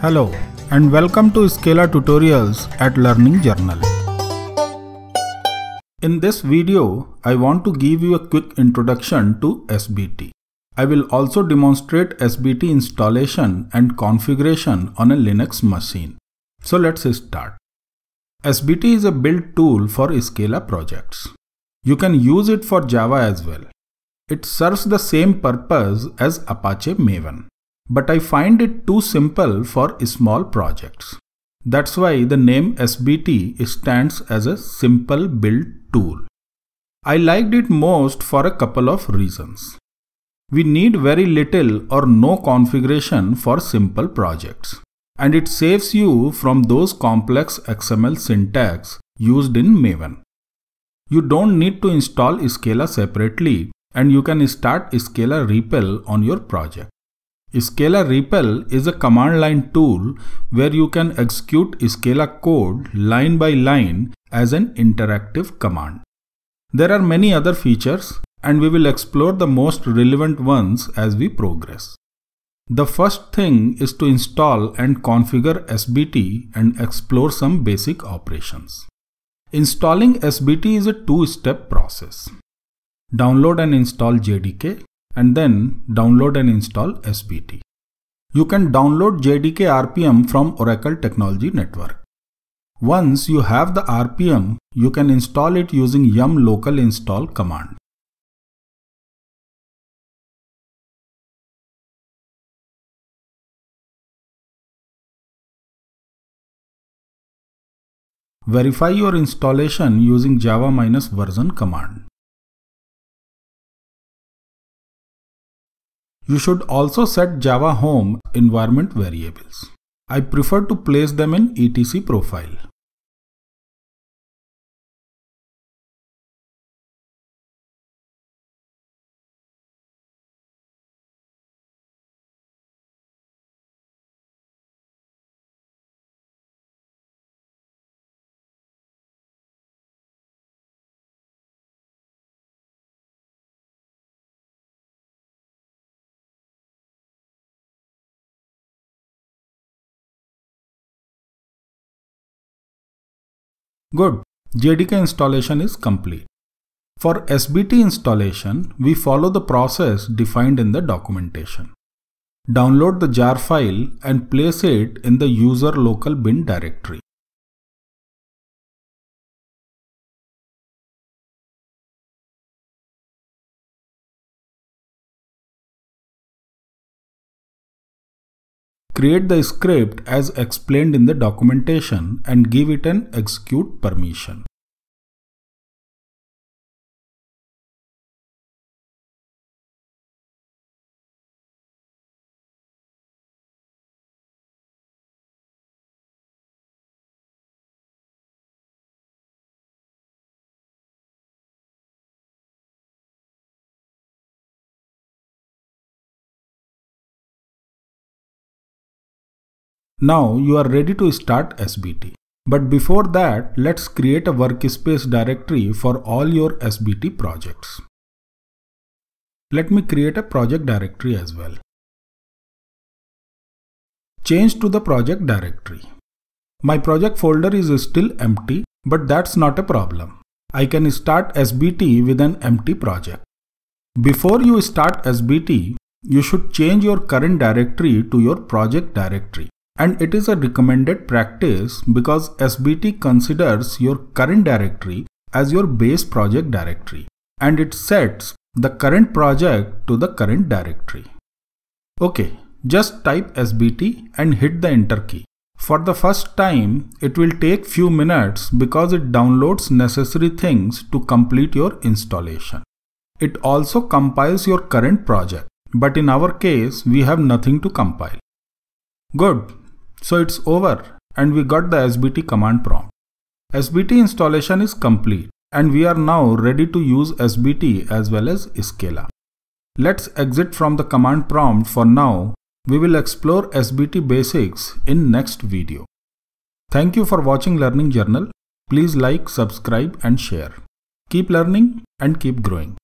Hello and welcome to Scala tutorials at Learning Journal. In this video, I want to give you a quick introduction to SBT. I will also demonstrate SBT installation and configuration on a Linux machine. So let's start. SBT is a build tool for Scala projects. You can use it for Java as well. It serves the same purpose as Apache Maven but I find it too simple for small projects. That's why the name SBT stands as a simple build tool. I liked it most for a couple of reasons. We need very little or no configuration for simple projects. And it saves you from those complex XML syntax used in Maven. You don't need to install Scala separately and you can start Scala REPL on your project. Scala REPL is a command line tool where you can execute Scala code line by line as an interactive command. There are many other features and we will explore the most relevant ones as we progress. The first thing is to install and configure SBT and explore some basic operations. Installing SBT is a two-step process. Download and install JDK and then download and install SBT. You can download JDK RPM from Oracle Technology Network. Once you have the RPM, you can install it using yum local install command. Verify your installation using java-version command. You should also set Java Home environment variables. I prefer to place them in etc profile. Good, JDK installation is complete. For SBT installation, we follow the process defined in the documentation. Download the jar file and place it in the user local bin directory. Create the script as explained in the documentation and give it an execute permission. Now you are ready to start SBT. But before that, let's create a workspace directory for all your SBT projects. Let me create a project directory as well. Change to the project directory. My project folder is still empty, but that's not a problem. I can start SBT with an empty project. Before you start SBT, you should change your current directory to your project directory. And it is a recommended practice because SBT considers your current directory as your base project directory and it sets the current project to the current directory. Okay, just type SBT and hit the enter key. For the first time, it will take few minutes because it downloads necessary things to complete your installation. It also compiles your current project, but in our case, we have nothing to compile. Good, so it's over and we got the SBT command prompt. SBT installation is complete and we are now ready to use SBT as well as Scala. Let's exit from the command prompt for now. We will explore SBT basics in next video. Thank you for watching Learning Journal. Please like, subscribe and share. Keep learning and keep growing.